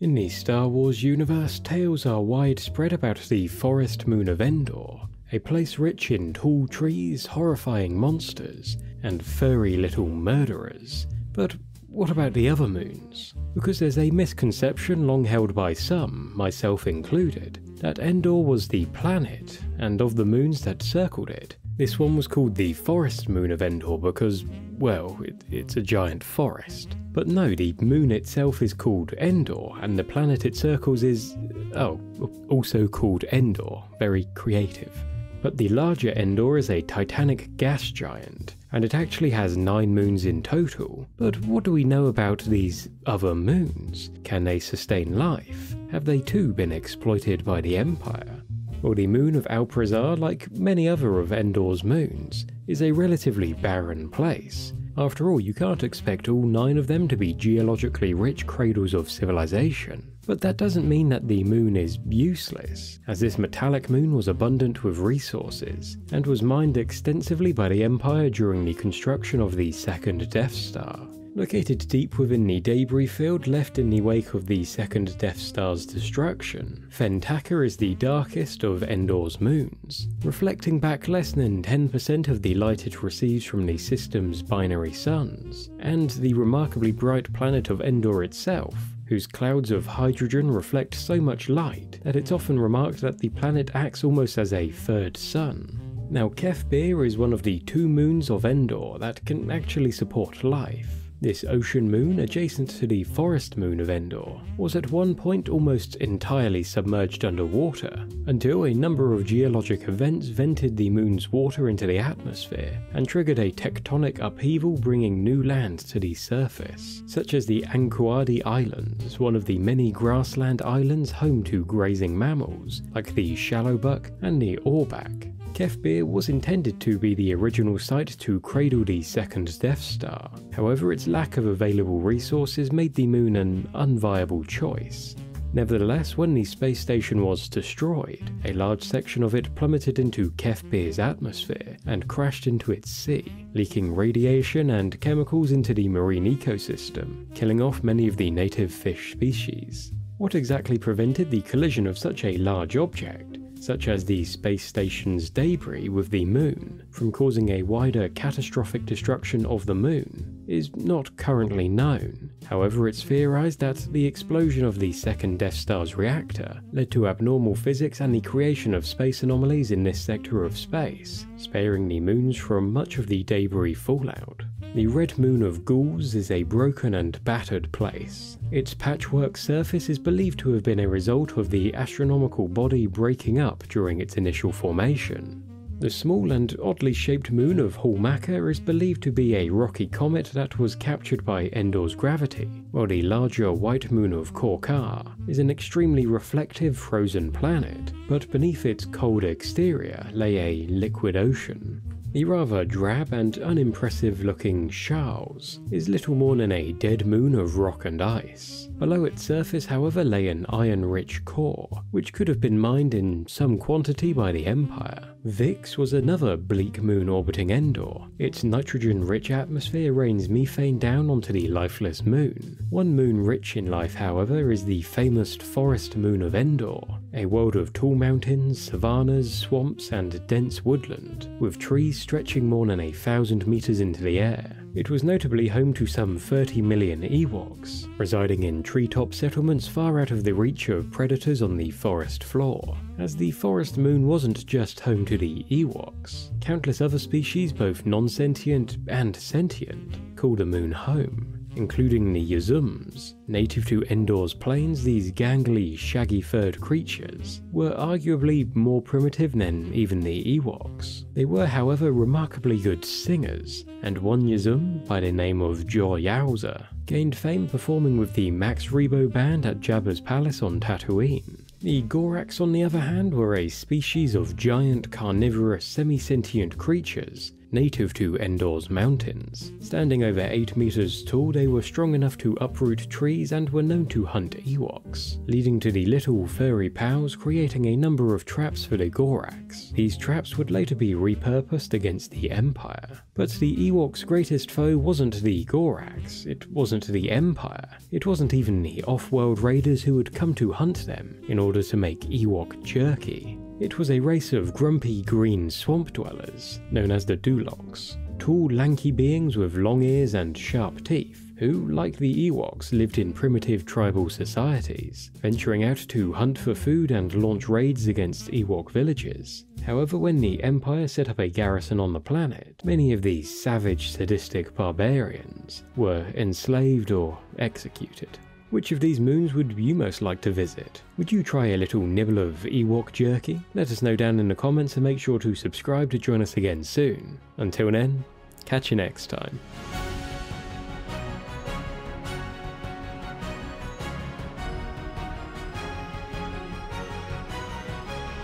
In the Star Wars universe, tales are widespread about the forest moon of Endor, a place rich in tall trees, horrifying monsters, and furry little murderers. But what about the other moons? Because there's a misconception long held by some, myself included, that Endor was the planet, and of the moons that circled it, this one was called the Forest Moon of Endor because, well, it, it's a giant forest. But no, the moon itself is called Endor, and the planet it circles is, oh, also called Endor. Very creative. But the larger Endor is a titanic gas giant, and it actually has nine moons in total. But what do we know about these other moons? Can they sustain life? Have they too been exploited by the Empire? Well, the moon of Alprazar, like many other of Endor's moons, is a relatively barren place. After all, you can't expect all nine of them to be geologically rich cradles of civilization. But that doesn't mean that the moon is useless, as this metallic moon was abundant with resources, and was mined extensively by the Empire during the construction of the second Death Star. Located deep within the debris field left in the wake of the second Death Star's destruction, Fentaka is the darkest of Endor's moons, reflecting back less than 10% of the light it receives from the system's binary suns, and the remarkably bright planet of Endor itself, whose clouds of hydrogen reflect so much light that it's often remarked that the planet acts almost as a third sun. Now, Kef Bir is one of the two moons of Endor that can actually support life. This ocean moon, adjacent to the forest moon of Endor, was at one point almost entirely submerged underwater, until a number of geologic events vented the moon's water into the atmosphere and triggered a tectonic upheaval bringing new land to the surface, such as the Ankuadi Islands, one of the many grassland islands home to grazing mammals like the shallowbuck and the orbak. Kef Bir was intended to be the original site to cradle the second Death Star, however its lack of available resources made the moon an unviable choice. Nevertheless, when the space station was destroyed, a large section of it plummeted into Kef Bir's atmosphere and crashed into its sea, leaking radiation and chemicals into the marine ecosystem, killing off many of the native fish species. What exactly prevented the collision of such a large object such as the space station's debris with the moon, from causing a wider catastrophic destruction of the moon, is not currently known. However, it's theorized that the explosion of the second Death Star's reactor led to abnormal physics and the creation of space anomalies in this sector of space, sparing the moons from much of the debris fallout. The Red Moon of Guls is a broken and battered place. Its patchwork surface is believed to have been a result of the astronomical body breaking up during its initial formation. The small and oddly shaped moon of Hulmacher is believed to be a rocky comet that was captured by Endor's gravity, while the larger white moon of Korkar is an extremely reflective frozen planet, but beneath its cold exterior lay a liquid ocean. The rather drab and unimpressive looking Charles is little more than a dead moon of rock and ice. Below its surface, however, lay an iron rich core, which could have been mined in some quantity by the Empire. Vix was another bleak moon orbiting Endor. Its nitrogen rich atmosphere rains methane down onto the lifeless moon. One moon rich in life, however, is the famous forest moon of Endor, a world of tall mountains, savannas, swamps, and dense woodland, with trees stretching more than a thousand meters into the air. It was notably home to some 30 million Ewoks, residing in treetop settlements far out of the reach of predators on the forest floor. As the forest moon wasn't just home to the Ewoks, countless other species, both non sentient and sentient, call the moon home including the Yuzzums. Native to Endor's plains, these gangly, shaggy-furred creatures were arguably more primitive than even the Ewoks. They were, however, remarkably good singers, and one Yuzzum, by the name of Joh Yowza, gained fame performing with the Max Rebo Band at Jabba's palace on Tatooine. The Gorax, on the other hand, were a species of giant carnivorous semi-sentient creatures native to Endor's mountains. Standing over 8 meters tall, they were strong enough to uproot trees and were known to hunt Ewoks, leading to the little furry pals creating a number of traps for the Gorax. These traps would later be repurposed against the Empire. But the Ewoks' greatest foe wasn't the Gorax, it wasn't the Empire, it wasn't even the off-world raiders who had come to hunt them in order to make Ewok jerky. It was a race of grumpy green swamp dwellers, known as the Duloks. Tall, lanky beings with long ears and sharp teeth, who, like the Ewoks, lived in primitive tribal societies, venturing out to hunt for food and launch raids against Ewok villages. However, when the Empire set up a garrison on the planet, many of these savage, sadistic barbarians were enslaved or executed. Which of these moons would you most like to visit? Would you try a little nibble of Ewok jerky? Let us know down in the comments and make sure to subscribe to join us again soon. Until then, catch you next time.